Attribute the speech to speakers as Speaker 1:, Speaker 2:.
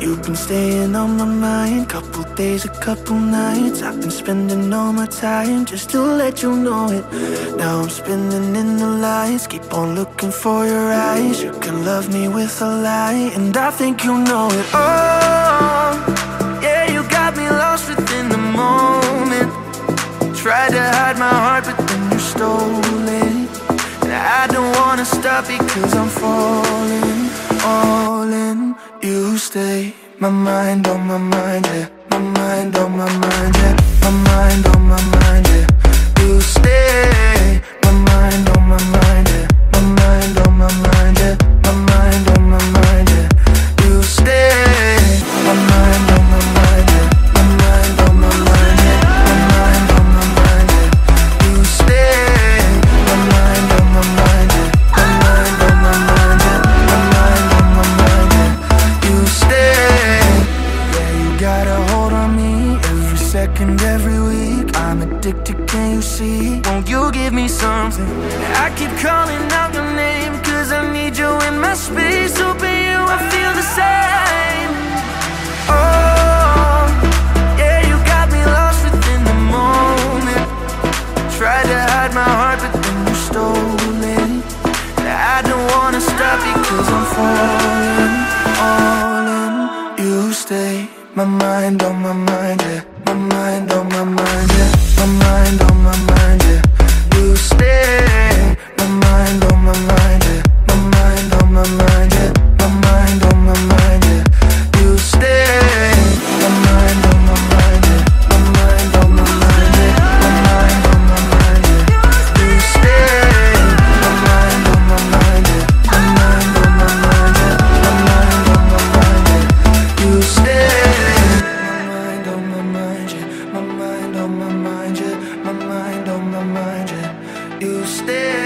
Speaker 1: You've been staying on my mind Couple days, a couple nights. I've been spending all my time Just to let you know it. Now I'm spinning in the lights Keep on looking for your eyes. You can love me with a lie And I think you know it. Oh, yeah, you got me lost within the moment. Tried to hide my heart, but then you stole it. And I don't wanna stop because I'm falling all in You stay, my mind on my mind, yeah. My mind on my mind, yeah. My mind on my mind, yeah addicted, can you see? Won't you give me something? I keep calling out your name Cause I need you in my space Hoping you, I feel the same. Oh, yeah, you got me lost within the moment. Tried to hide my heart, but then you stole it. I don't wanna stop because I'm falling all in You stay, my mind on my mind, yeah you stay